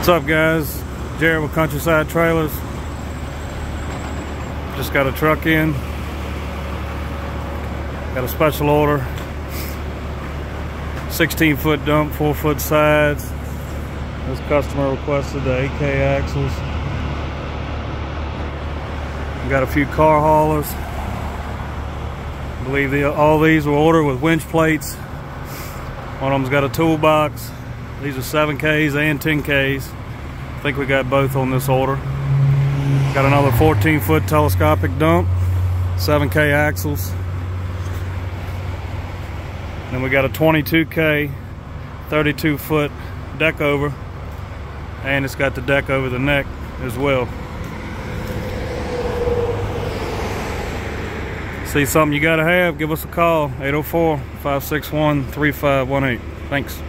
What's up guys? Jared with Countryside Trailers. Just got a truck in. Got a special order. 16 foot dump, 4 foot sides. This customer requested the 8K axles. Got a few car haulers. I believe the, all these were ordered with winch plates. One of them's got a toolbox. These are 7Ks and 10Ks. I think we got both on this order. Got another 14 foot telescopic dump, 7K axles. Then we got a 22K, 32 foot deck over, and it's got the deck over the neck as well. See something you gotta have, give us a call, 804-561-3518. Thanks.